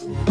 you